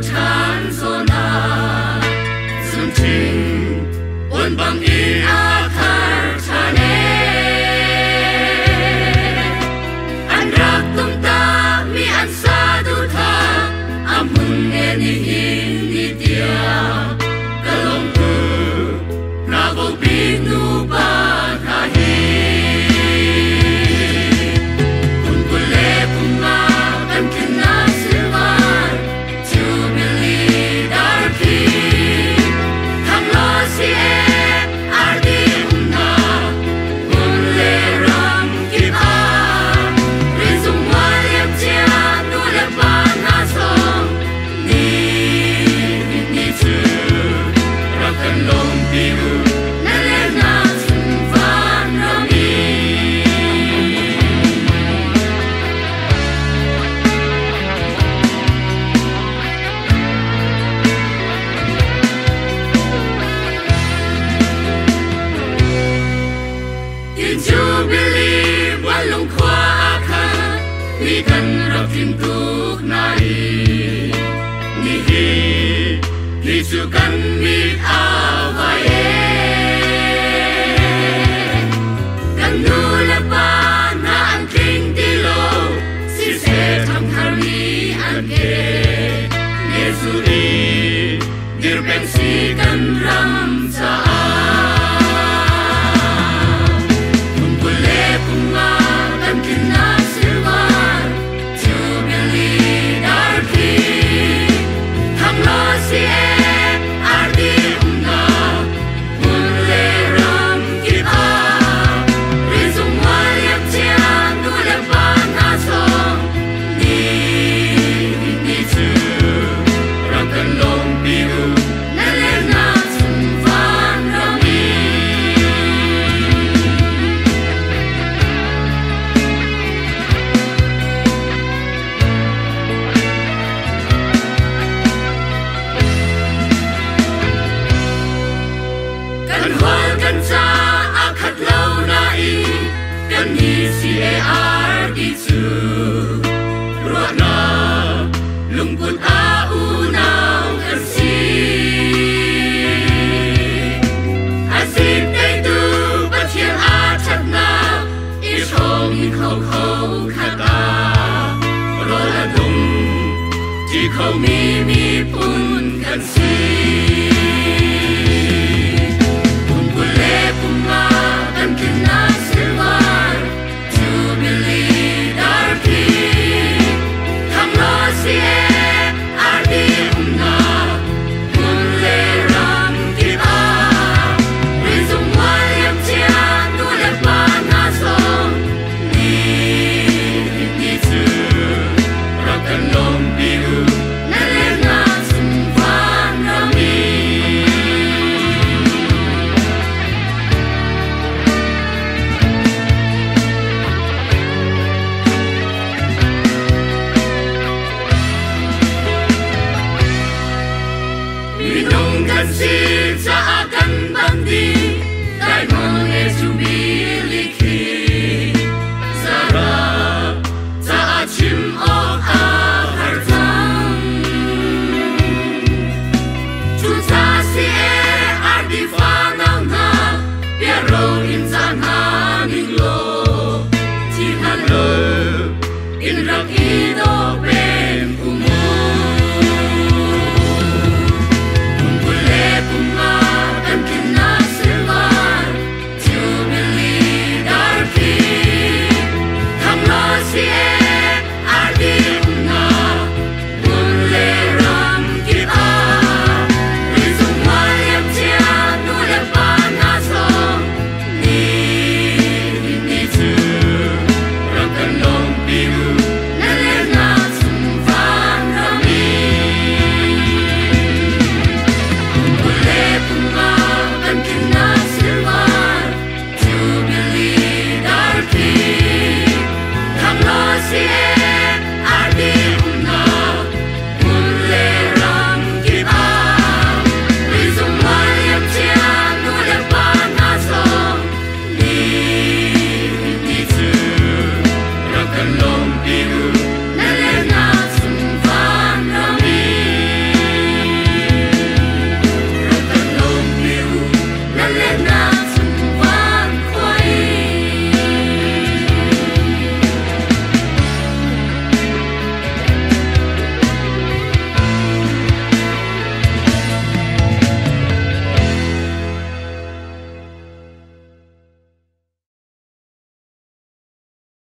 tanzona Zum Ting und Bang kim tuk nai ni hi ni su kan mi a vai e. เขามีมีปุ่นกันสิ